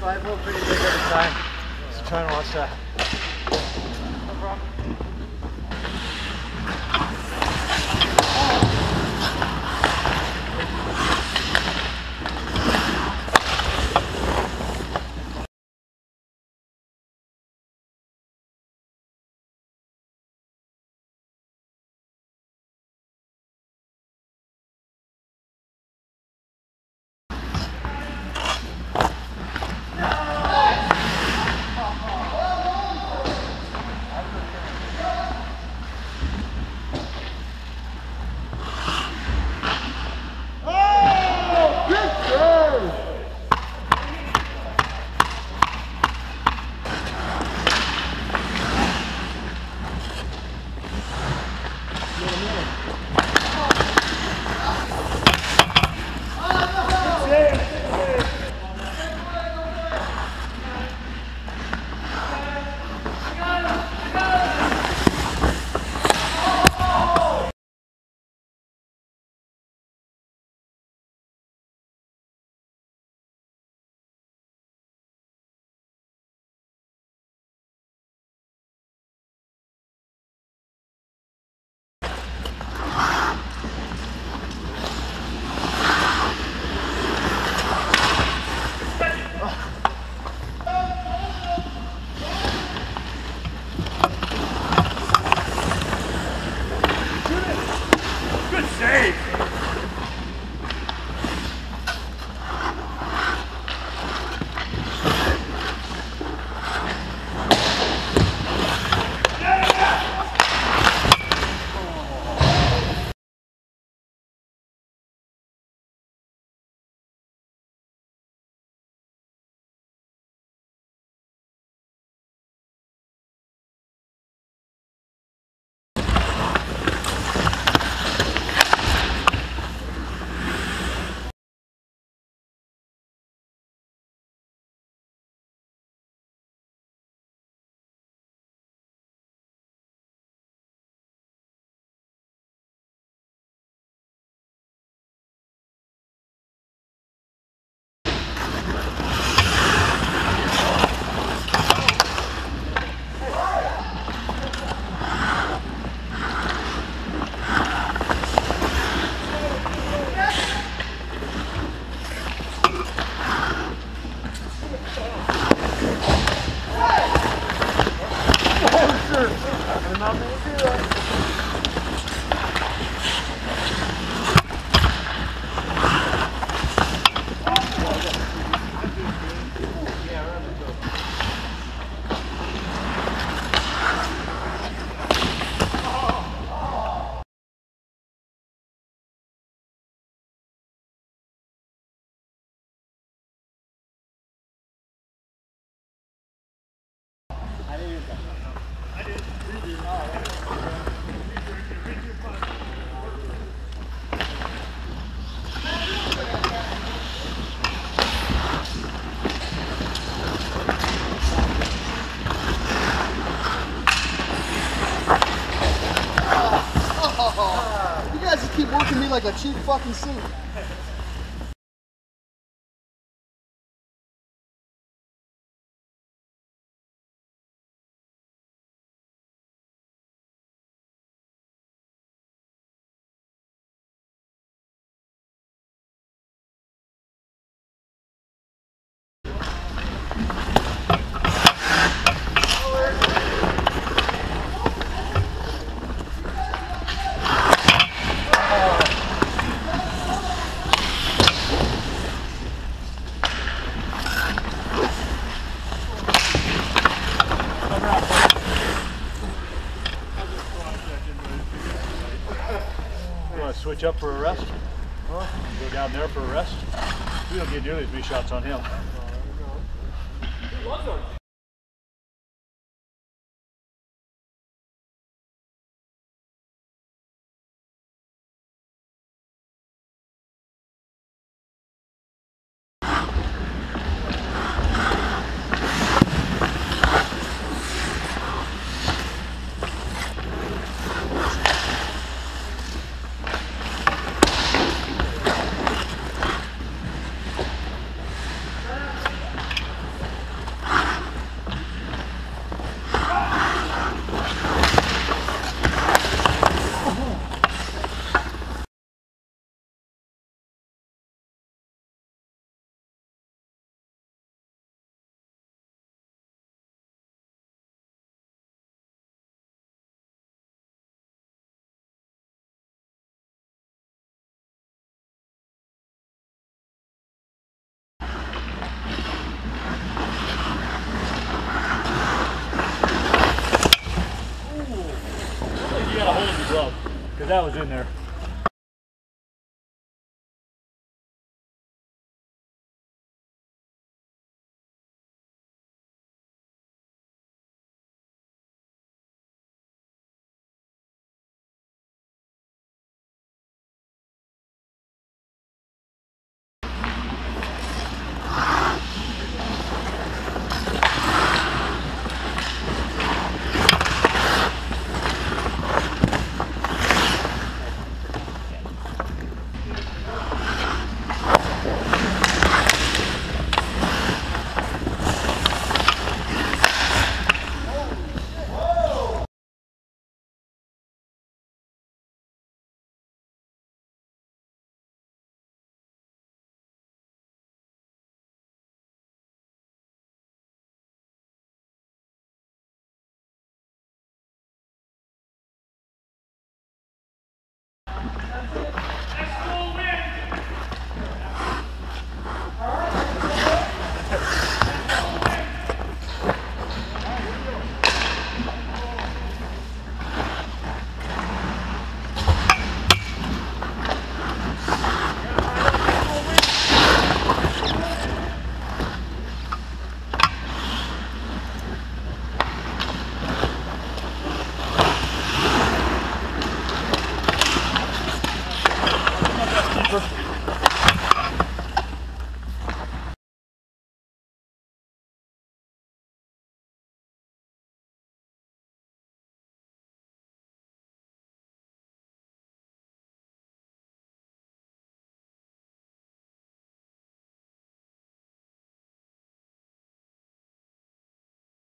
five hole pretty big every time. Just trying to watch that. You like a cheap fucking suit. Switch up for a rest? Huh? Go down there for a rest? We don't get nearly as many shots on him. That was in there.